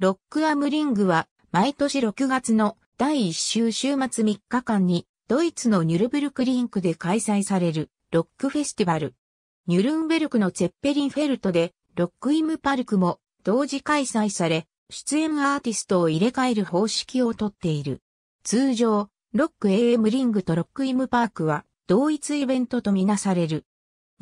ロックアムリングは毎年6月の第1週週末3日間にドイツのニュルブルクリンクで開催されるロックフェスティバル。ニュルンベルクのツェッペリンフェルトでロックイムパルクも同時開催され、出演アーティストを入れ替える方式をとっている。通常、ロック AM リングとロックイムパークは同一イベントとみなされる。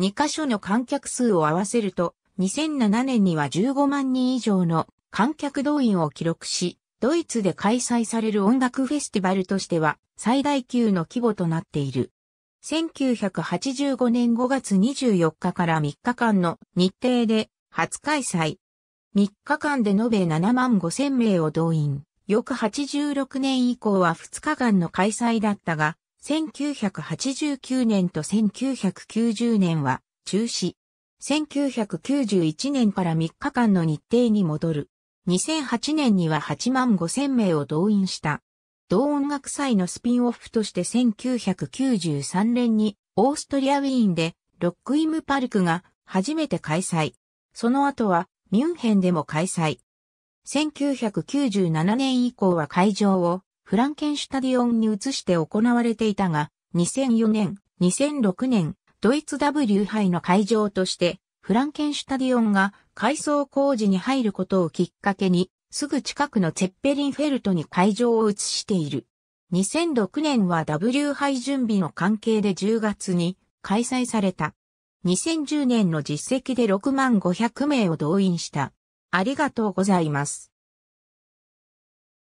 2カ所の観客数を合わせると、2007年には15万人以上の観客動員を記録し、ドイツで開催される音楽フェスティバルとしては最大級の規模となっている。1985年5月24日から3日間の日程で初開催。3日間で延べ7万5千名を動員。翌86年以降は2日間の開催だったが、1989年と1990年は中止。1991年から3日間の日程に戻る。2008年には8万5千名を動員した。同音楽祭のスピンオフとして1993年にオーストリアウィーンでロックイムパルクが初めて開催。その後はミュンヘンでも開催。1997年以降は会場をフランケンシュタディオンに移して行われていたが、2004年、2006年、ドイツ W 杯の会場として、フランケンシュタディオンが改装工事に入ることをきっかけに、すぐ近くのツェッペリンフェルトに会場を移している。2006年は W 杯準備の関係で10月に開催された。2010年の実績で6万500名を動員した。ありがとうございます。